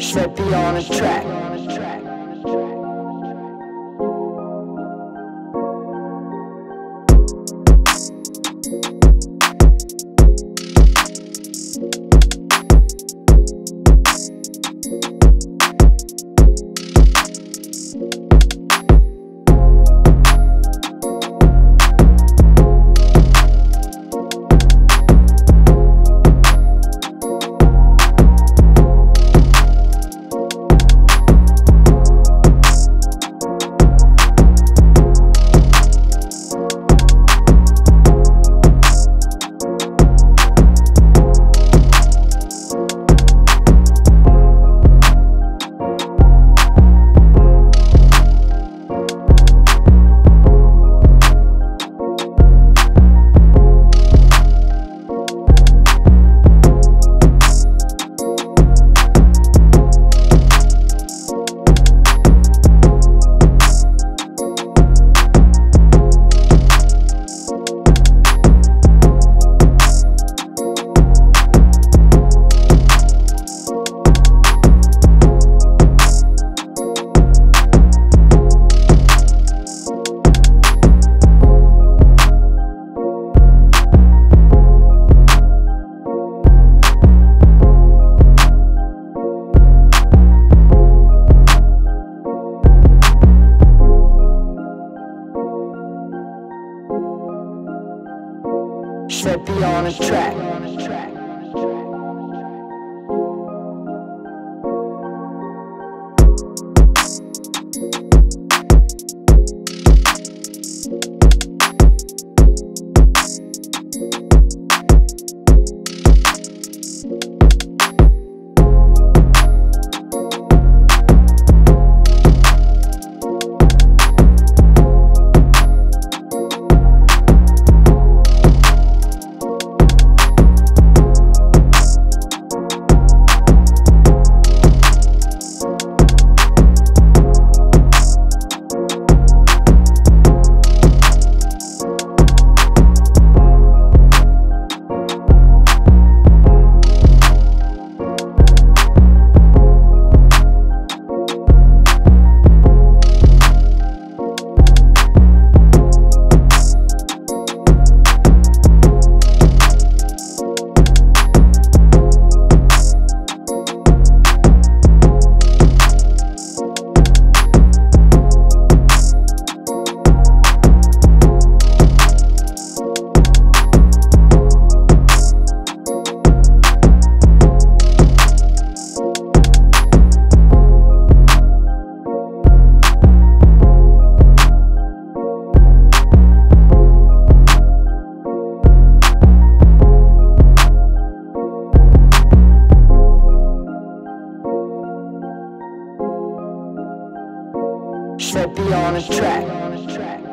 Slippy on a track. Slippy on his track. Slippy on his track.